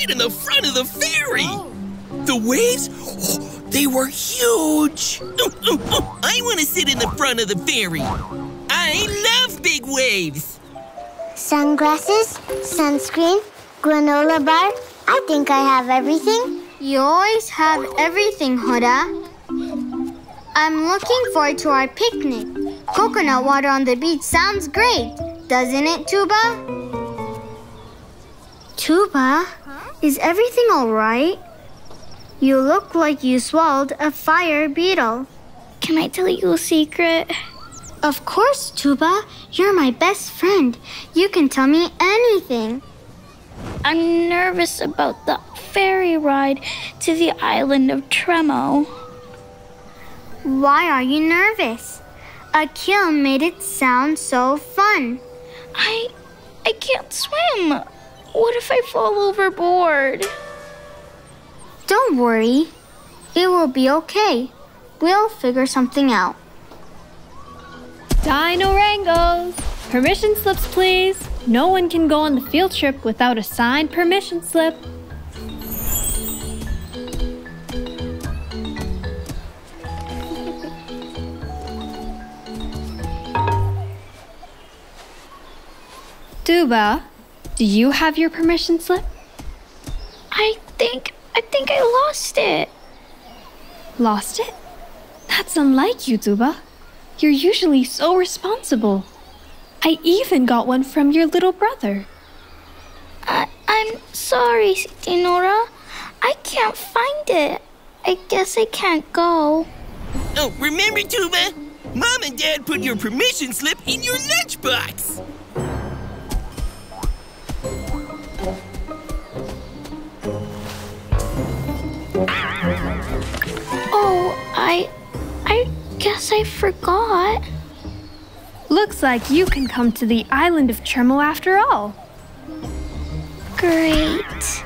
Sit in the front of the ferry! The waves, oh, they were huge! Oh, oh, oh, I want to sit in the front of the ferry! I love big waves! Sunglasses, sunscreen, granola bar. I think I have everything. You always have everything, Huda. I'm looking forward to our picnic. Coconut water on the beach sounds great, doesn't it, Tuba? Tuba, is everything all right? You look like you swallowed a fire beetle. Can I tell you a secret? Of course, Tuba. You're my best friend. You can tell me anything. I'm nervous about the ferry ride to the island of Tremo. Why are you nervous? Akil made it sound so fun. I I can't swim. What if I fall overboard? Don't worry. It will be okay. We'll figure something out. Dino Rangos! Permission slips, please. No one can go on the field trip without a signed permission slip. Tuba, do you have your permission slip? I think I think I lost it. Lost it? That's unlike you, Tuba. You're usually so responsible. I even got one from your little brother. I I'm sorry, Dinora. I can't find it. I guess I can't go. Oh, remember, Tuba? Mom and Dad put your permission slip in your lunchbox! I I guess I forgot. Looks like you can come to the island of Tremo after all. Great.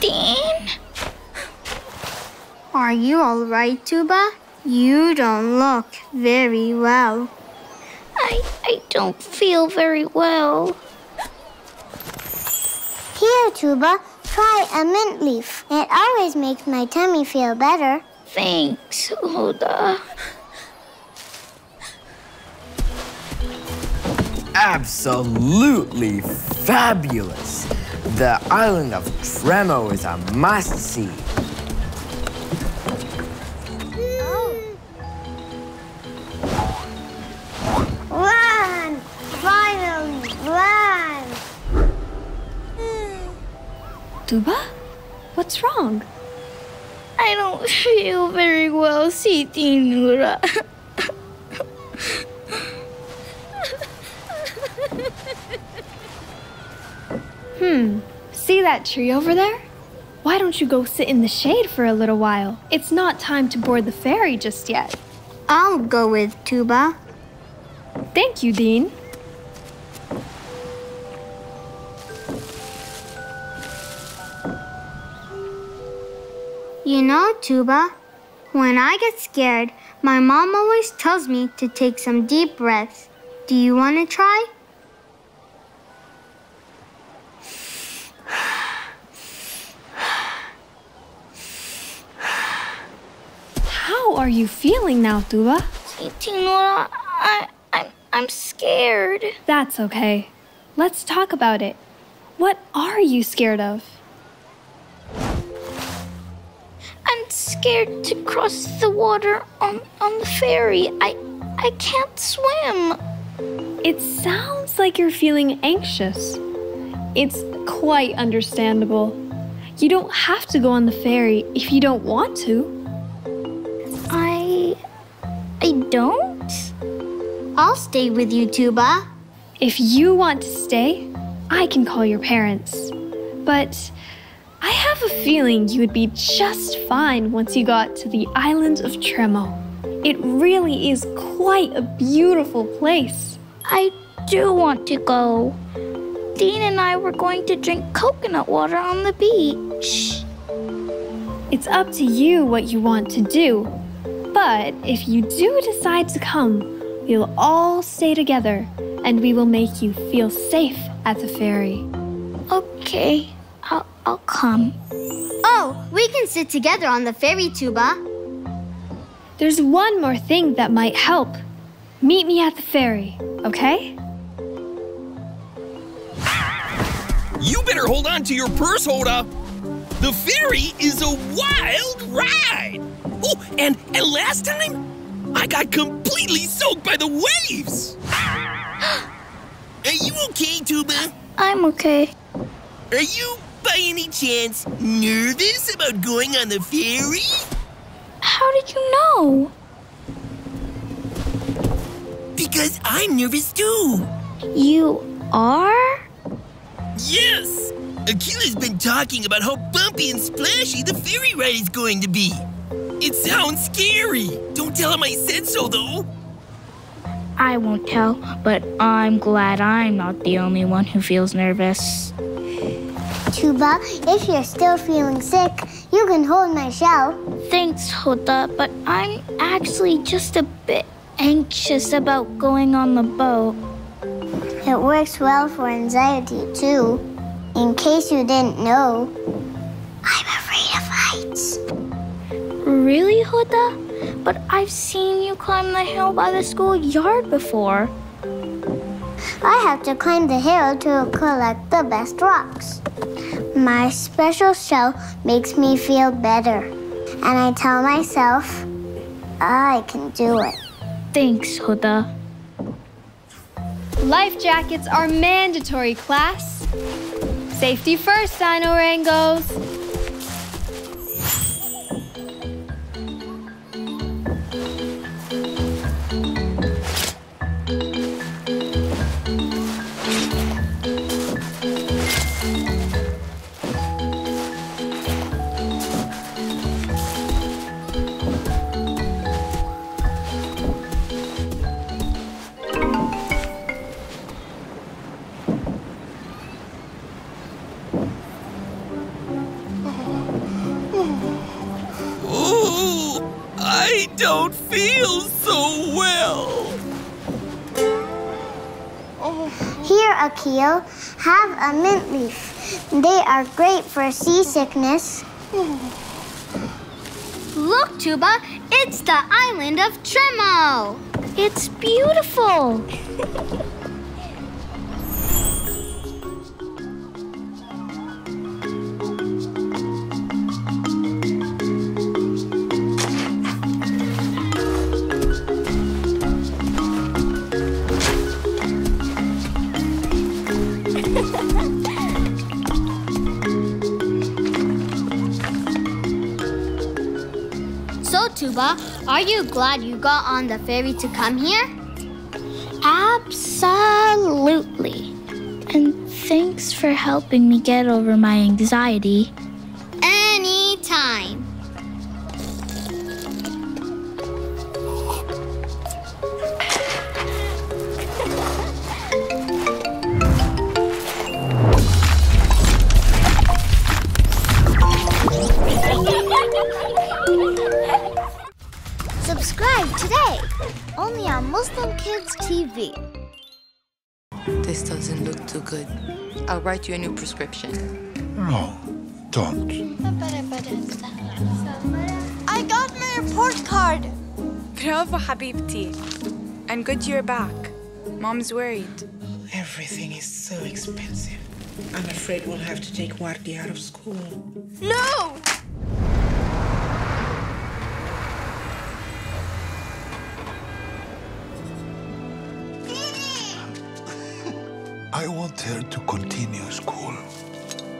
Dean? Are you all right, Tuba? You don't look very well. I I don't feel very well. Here, Tuba, try a mint leaf. It always makes my tummy feel better. Thanks, Huda. Absolutely fabulous. The island of Tremo is a must-see. Tuba? What's wrong? I don't feel very well, Siti Nura. Hmm. See that tree over there? Why don't you go sit in the shade for a little while? It's not time to board the ferry just yet. I'll go with Tuba. Thank you, Dean. You know, Tuba, when I get scared, my mom always tells me to take some deep breaths. Do you want to try? How are you feeling now, Tuba? Siti Nura, I, I'm, I'm scared. That's okay. Let's talk about it. What are you scared of? Scared to cross the water on, on the ferry. I, I can't swim. It sounds like you're feeling anxious. It's quite understandable. You don't have to go on the ferry if you don't want to. I. I don't? I'll stay with you, Tuba. If you want to stay, I can call your parents. But I have a feeling you would be just fine once you got to the island of Tremo. It really is quite a beautiful place. I do want to go. Dean and I were going to drink coconut water on the beach. It's up to you what you want to do. But if you do decide to come, we'll all stay together and we will make you feel safe at the ferry. Okay, I'll, I'll come. Oh, we can sit together on the ferry, Tuba. There's one more thing that might help. Meet me at the ferry, okay? You better hold on to your purse, Huda. The ferry is a wild ride. Oh, and, and last time, I got completely soaked by the waves. Are you okay, Tuba? I'm okay. Are you, by any chance, nervous about going on the ferry? How did you know? Because I'm nervous too. You are? Yes! Akila's been talking about how bumpy and splashy the ferry ride is going to be. It sounds scary. Don't tell him I said so, though. I won't tell, but I'm glad I'm not the only one who feels nervous. Tuba, if you're still feeling sick, you can hold my shell. Thanks, Huda, but I'm actually just a bit anxious about going on the boat. It works well for anxiety, too. In case you didn't know, I'm afraid of heights. Really, Huda? But I've seen you climb the hill by the schoolyard before. I have to climb the hill to collect the best rocks. My special shell makes me feel better. And I tell myself, I can do it. Thanks, Huda. Life jackets are mandatory, class. Safety first, Dino Rangos. Have a mint leaf. They are great for seasickness. Look, Tuba, it's the island of Tremo. It's beautiful. Are you glad you got on the ferry to come here? Absolutely. And thanks for helping me get over my anxiety. TV. This doesn't look too good. I'll write you a new prescription. No, don't. I got my report card. Bravo, Habibti. And good you're back. Mom's worried. Everything is so expensive. I'm afraid we'll have to take Wardi out of school. No! I want her to continue school.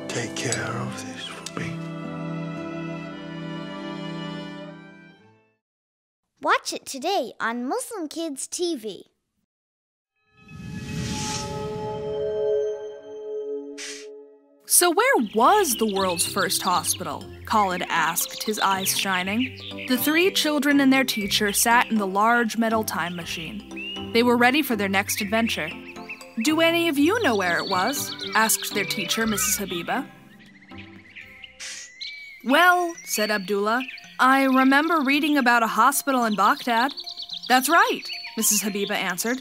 take care of this for me? Watch it today on Muslim Kids TV. So, where was the world's first hospital? Khalid asked, his eyes shining. The three children and their teacher sat in the large metal time machine. They were ready for their next adventure. Do any of you know where it was? asked their teacher, Mrs. Habiba. Well, said Abdullah, I remember reading about a hospital in Baghdad. That's right, Mrs. Habiba answered.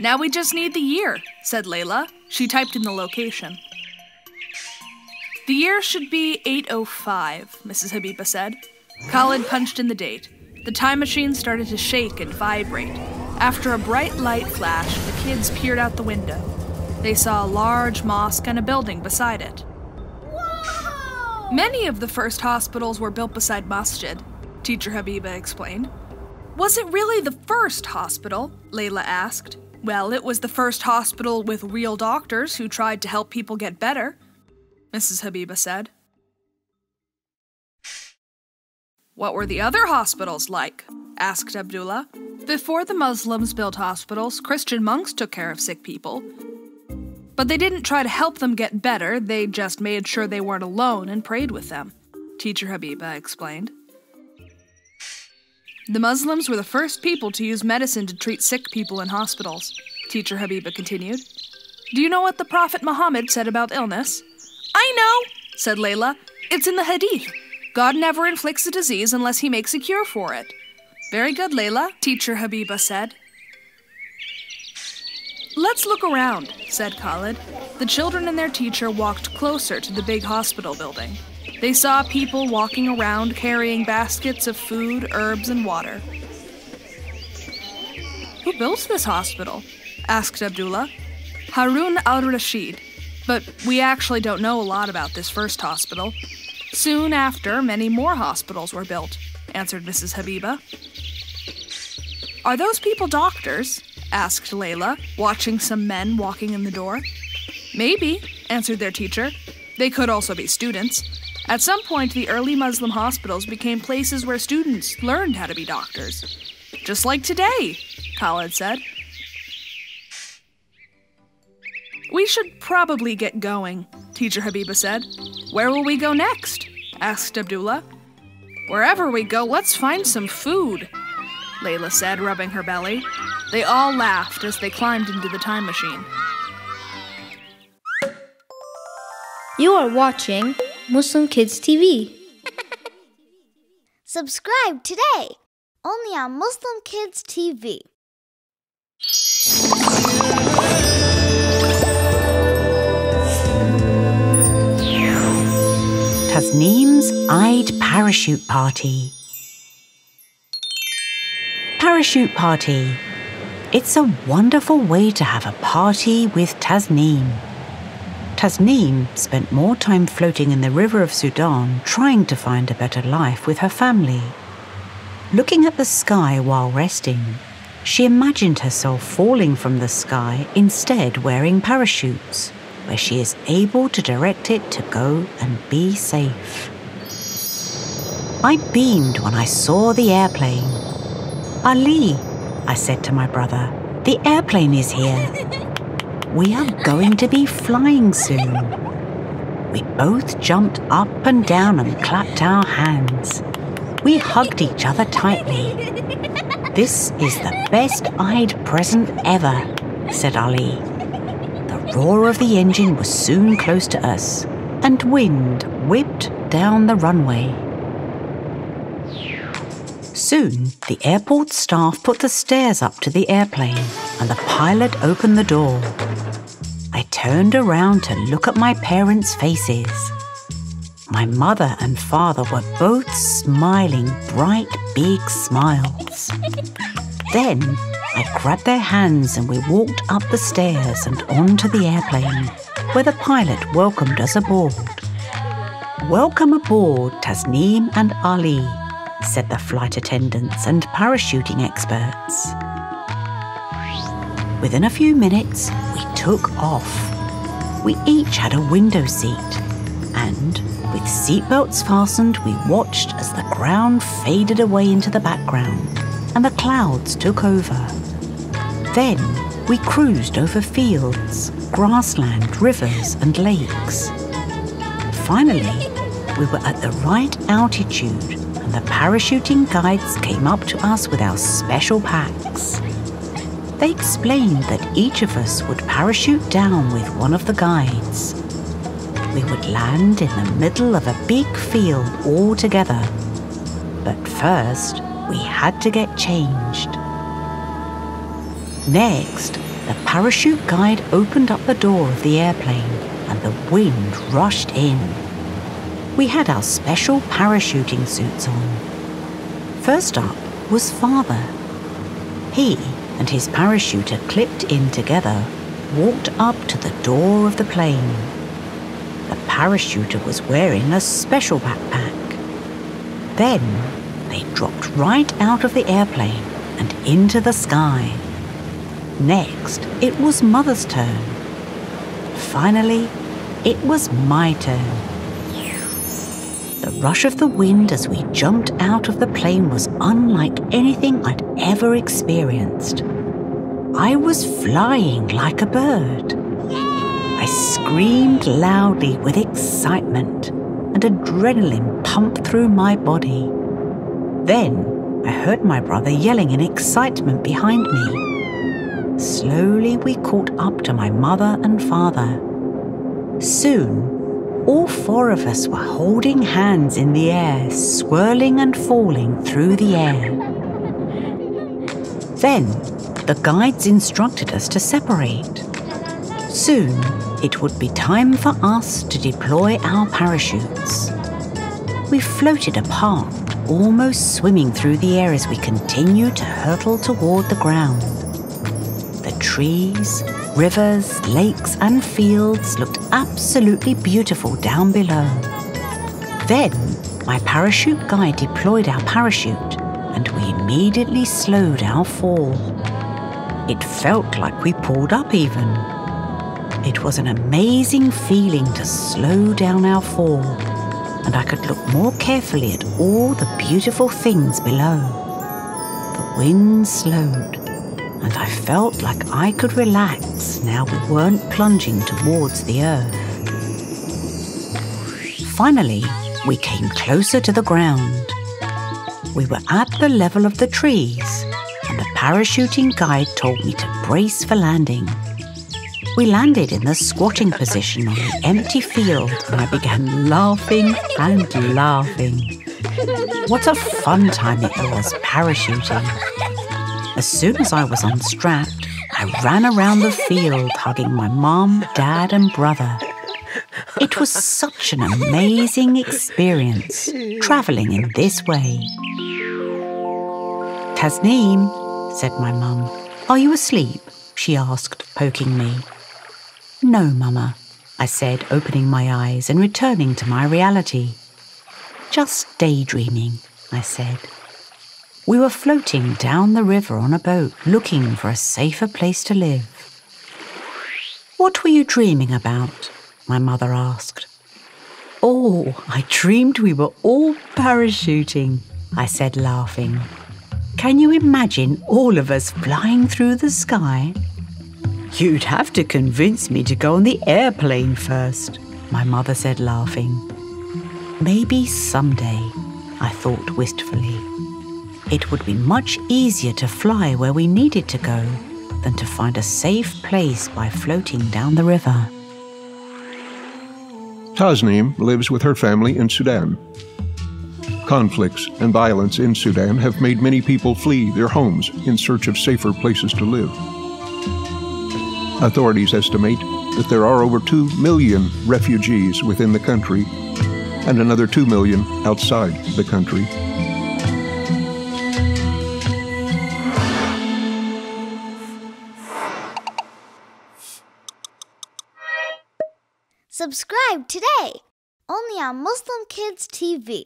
Now we just need the year, said Layla. She typed in the location. The year should be 805, Mrs. Habiba said. Khalid punched in the date. The time machine started to shake and vibrate. After a bright light flash, the kids peered out the window. They saw a large mosque and a building beside it. Many of the first hospitals were built beside masjid, teacher Habiba explained. Was it really the first hospital? Layla asked. Well, it was the first hospital with real doctors who tried to help people get better. Mrs. Habiba said. What were the other hospitals like? Asked Abdullah. Before the Muslims built hospitals, Christian monks took care of sick people. But they didn't try to help them get better, they just made sure they weren't alone and prayed with them, Teacher Habiba explained. The Muslims were the first people to use medicine to treat sick people in hospitals, Teacher Habiba continued. Do you know what the Prophet Muhammad said about illness? I know, said Layla. It's in the Hadith. God never inflicts a disease unless he makes a cure for it. Very good, Layla, teacher Habiba said. Let's look around, said Khalid. The children and their teacher walked closer to the big hospital building. They saw people walking around carrying baskets of food, herbs, and water. Who built this hospital? asked Abdullah. Harun al Rashid. But we actually don't know a lot about this first hospital. Soon after, many more hospitals were built, answered Mrs. Habiba. Are those people doctors? asked Layla, watching some men walking in the door. Maybe, answered their teacher. They could also be students. At some point, the early Muslim hospitals became places where students learned how to be doctors. Just like today, Khalid said. We should probably get going, Teacher Habiba said. Where will we go next? asked Abdullah. Wherever we go, let's find some food, Layla said, rubbing her belly. They all laughed as they climbed into the time machine. You are watching Muslim Kids TV. Subscribe today, only on Muslim Kids TV. Tasneem's Eid Parachute Party. Parachute Party. It's a wonderful way to have a party with Tasneem. Tasneem spent more time floating in the river of Sudan trying to find a better life with her family. Looking at the sky while resting, she imagined herself falling from the sky instead wearing parachutes, where she is able to direct it to go and be safe. I beamed when I saw the airplane. Ali, I said to my brother, the airplane is here. We are going to be flying soon. We both jumped up and down and clapped our hands. We hugged each other tightly. This is the best Eid present ever, said Ali. The roar of the engine was soon close to us, and wind whipped down the runway. Soon, the airport staff put the stairs up to the airplane, and the pilot opened the door. I turned around to look at my parents' faces. My mother and father were both smiling bright, big smiles. Then I grabbed their hands and we walked up the stairs and onto the airplane, where the pilot welcomed us aboard. Welcome aboard, Tasneem and Ali, said the flight attendants and parachuting experts. Within a few minutes, we took off. We each had a window seat. And, with seatbelts fastened, we watched as the ground faded away into the background and the clouds took over. Then we cruised over fields, grassland, rivers, and lakes. Finally, we were at the right altitude the parachuting guides came up to us with our special packs. They explained that each of us would parachute down with one of the guides. We would land in the middle of a big field all together. But first, we had to get changed. Next, the parachute guide opened up the door of the airplane and the wind rushed in. We had our special parachuting suits on. First up was Father. He and his parachuter clipped in together walked up to the door of the plane. The parachuter was wearing a special backpack. Then they dropped right out of the airplane and into the sky. Next, it was Mother's turn. Finally, it was my turn. Rush of the wind as we jumped out of the plane was unlike anything I'd ever experienced. I was flying like a bird. I screamed loudly with excitement, and adrenaline pumped through my body. Then I heard my brother yelling in excitement behind me. Slowly we caught up to my mother and father. Soon, four of us were holding hands in the air, swirling and falling through the air. Then, the guides instructed us to separate. Soon, it would be time for us to deploy our parachutes. We floated apart, almost swimming through the air as we continued to hurtle toward the ground. The trees, rivers, lakes, and fields looked absolutely beautiful down below. Then, my parachute guide deployed our parachute, and we immediately slowed our fall. It felt like we pulled up even. It was an amazing feeling to slow down our fall, and I could look more carefully at all the beautiful things below. The wind slowed, and I felt like I could relax now we weren't plunging towards the earth. Finally, we came closer to the ground. We were at the level of the trees, and the parachuting guide told me to brace for landing. We landed in the squatting position on the empty field, and I began laughing and laughing. What a fun time it was parachuting! As soon as I was unstrapped, I ran around the field hugging my mom, dad, and brother. It was such an amazing experience travelling in this way. Tasneem, said my mum, are you asleep? she asked, poking me. No, Mama, I said, opening my eyes and returning to my reality. Just daydreaming, I said. We were floating down the river on a boat looking for a safer place to live. What were you dreaming about? My mother asked. Oh, I dreamed we were all parachuting, I said, laughing. Can you imagine all of us flying through the sky? You'd have to convince me to go on the airplane first, my mother said, laughing. Maybe someday, I thought wistfully. It would be much easier to fly where we needed to go than to find a safe place by floating down the river. Tasneem lives with her family in Sudan. Conflicts and violence in Sudan have made many people flee their homes in search of safer places to live. Authorities estimate that there are over 2 million refugees within the country and another 2 million outside the country. Subscribe today, only on Muslim Kids TV.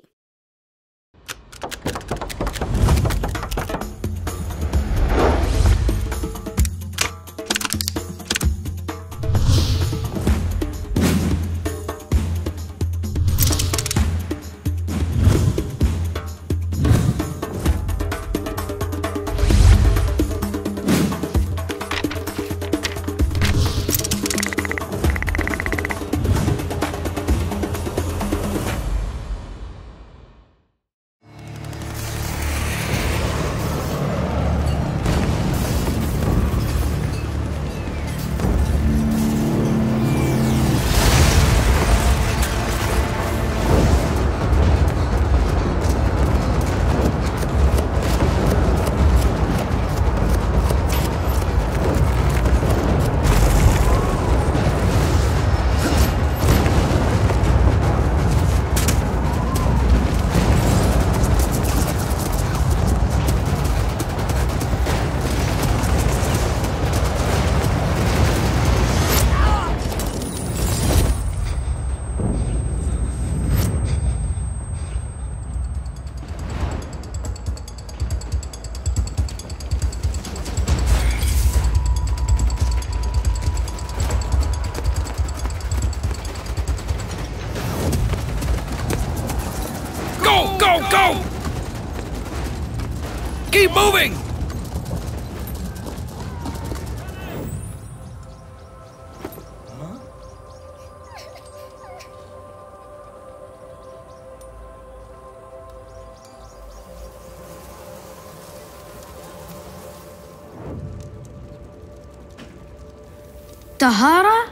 Tahara?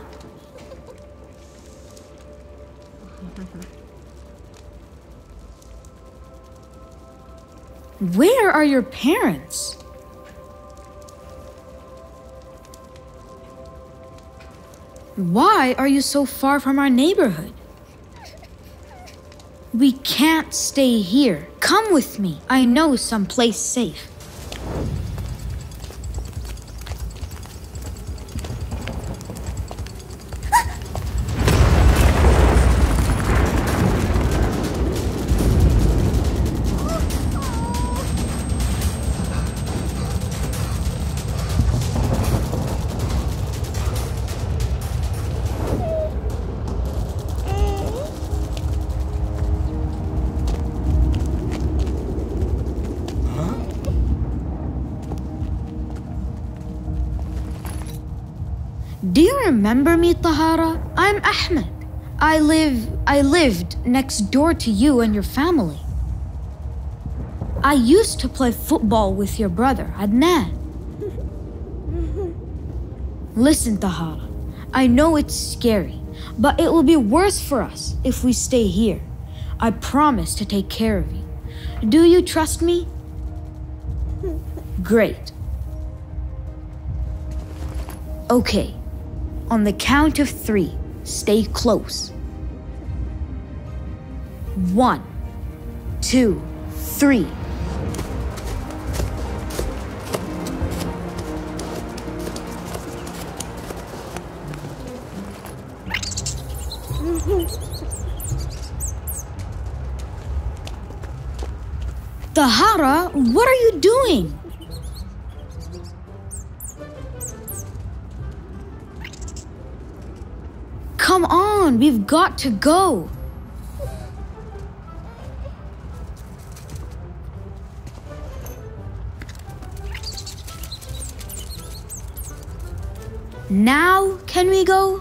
Where are your parents? Why are you so far from our neighborhood? We can't stay here. Come with me. I know some place safe. Remember me, Tahara? I'm Ahmed. I live I lived next door to you and your family. I used to play football with your brother, Adnan. Listen, Tahara. I know it's scary, but it will be worse for us if we stay here. I promise to take care of you. Do you trust me? Great. Okay. On the count of three, stay close. One, two, three. Tahara, what are you doing? We've got to go. Now, can we go?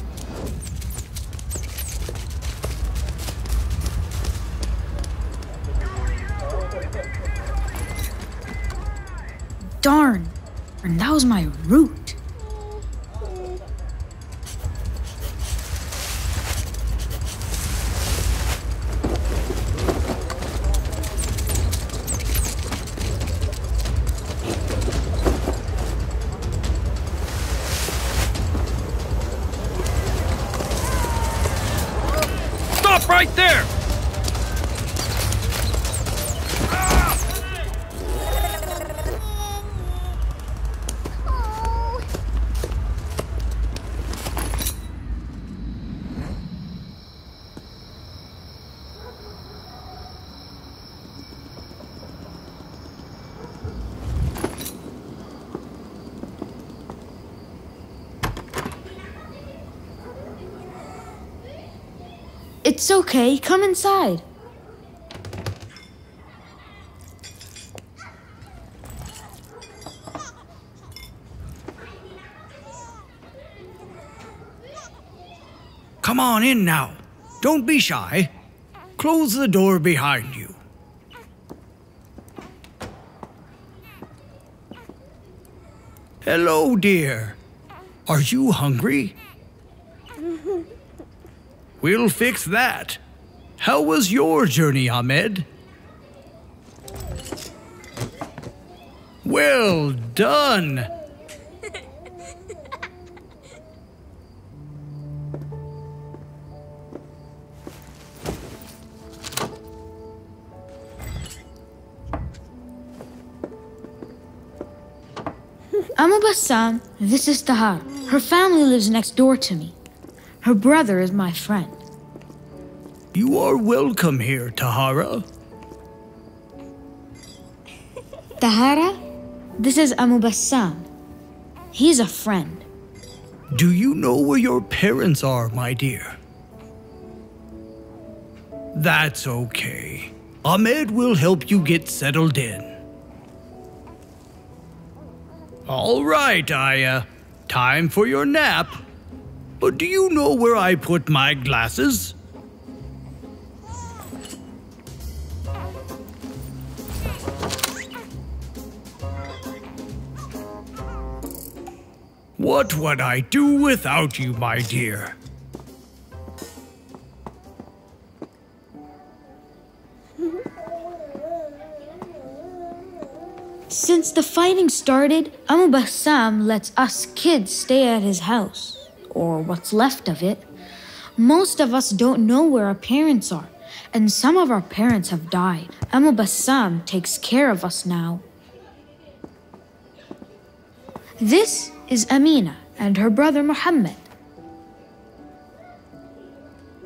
Darn, and that was my route. Stop right there! It's okay, come inside. Come on in now. Don't be shy. Close the door behind you. Hello, dear. Are you hungry? We'll fix that. How was your journey, Ahmed? Well done. I'm. This is Tahar. Her family lives next door to me. Her brother is my friend. You are welcome here, Tahara. Tahara, this is Amu Bassam. He's a friend. Do you know where your parents are, my dear? That's okay. Ahmed will help you get settled in. All right, Aya. Time for your nap. But do you know where I put my glasses? What would I do without you, my dear? Since the fighting started, Amu Bassam lets us kids stay at his house, or what's left of it. Most of us don't know where our parents are, and some of our parents have died. Amu Bassam takes care of us now. This is Amina and her brother Muhammad.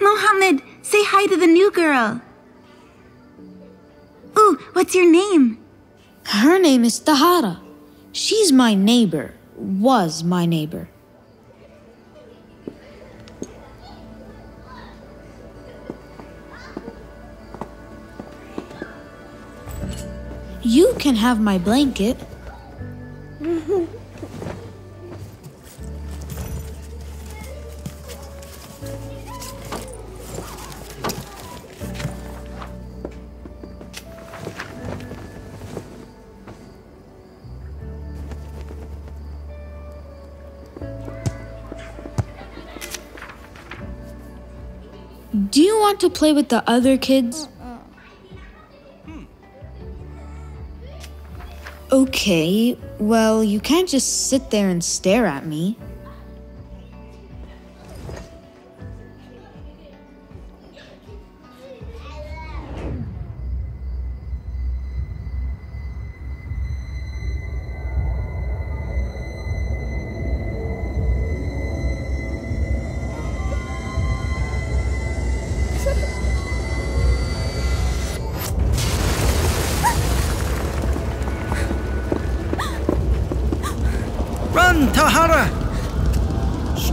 Mohammed, say hi to the new girl. Ooh, what's your name? Her name is Tahara. She's my neighbor, was my neighbor. You can have my blanket. Want to play with the other kids? Okay, well, you can't just sit there and stare at me.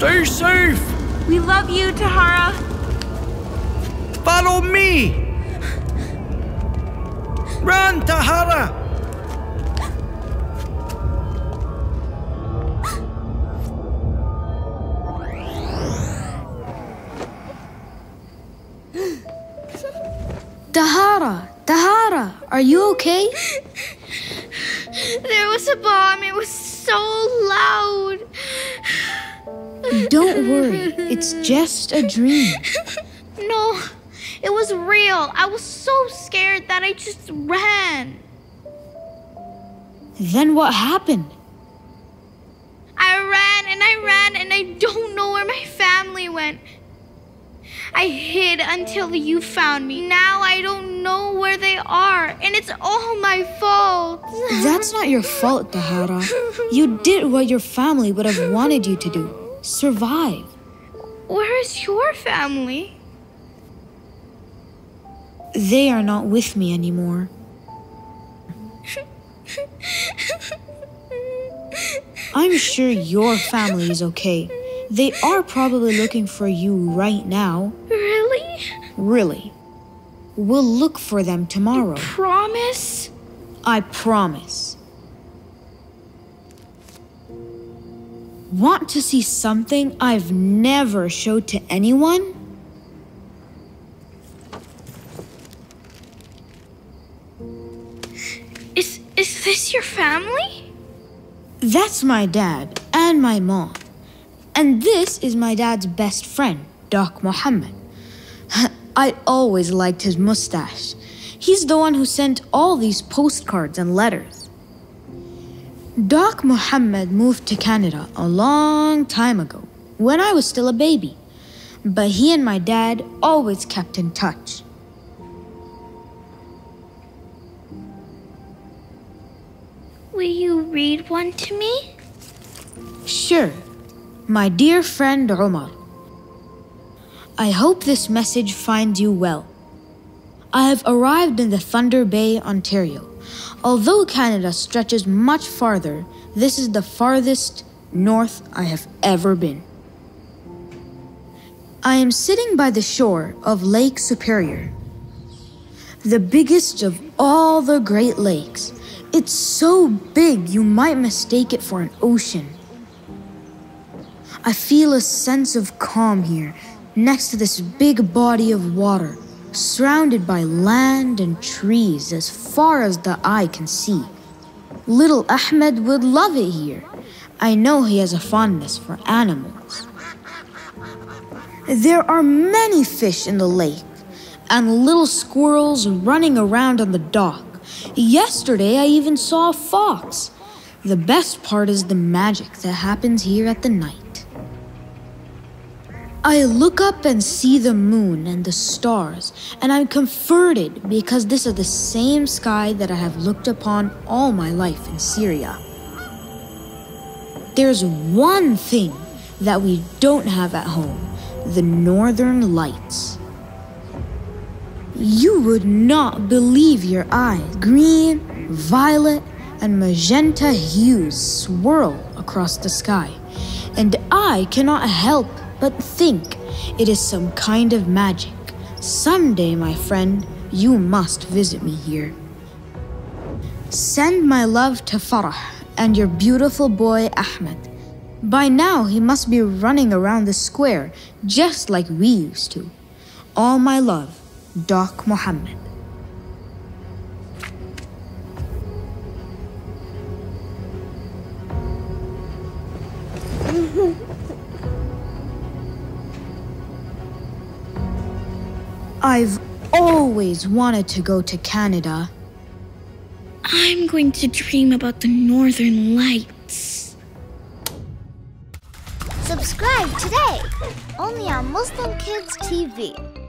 Stay safe! We love you, Tahara. Follow me! Run, Tahara! Tahara, Tahara, are you okay? Worry, it's just a dream. No, it was real. I was so scared that I just ran. Then what happened? I ran and I ran and I don't know where my family went. I hid until you found me. Now I don't know where they are, and it's all my fault. That's not your fault, Tahara. You did what your family would have wanted you to do survive. Where is your family? They are not with me anymore. I'm sure your family is okay. They are probably looking for you right now. Really? Really. We'll look for them tomorrow. Promise? I promise. Want to see something I've never showed to anyone? Is is this your family? That's my dad and my mom. And this is my dad's best friend, Doc Mohammed. I always liked his mustache. He's the one who sent all these postcards and letters. Doc Mohammed moved to Canada a long time ago, when I was still a baby. But he and my dad always kept in touch. Will you read one to me? Sure. My dear friend Omar, I hope this message finds you well. I have arrived in the Thunder Bay, Ontario. Although Canada stretches much farther, this is the farthest north I have ever been. I am sitting by the shore of Lake Superior, the biggest of all the Great Lakes. It's so big you might mistake it for an ocean. I feel a sense of calm here, next to this big body of water, surrounded by land and trees as far as the eye can see. Little Ahmed would love it here. I know he has a fondness for animals. There are many fish in the lake and little squirrels running around on the dock. Yesterday, I even saw a fox. The best part is the magic that happens here at the night. I look up and see the moon and the stars, and I'm comforted because this is the same sky that I have looked upon all my life in Syria. There's one thing that we don't have at home the northern lights. You would not believe your eyes. Green, violet, and magenta hues swirl across the sky, and I cannot help but think it is some kind of magic. Someday, my friend, you must visit me here. Send my love to Farah and your beautiful boy Ahmed. By now, he must be running around the square just like we used to. All my love, Doc Mohammed. I've always wanted to go to Canada. I'm going to dream about the northern lights. Subscribe today, only on Muslim Kids TV.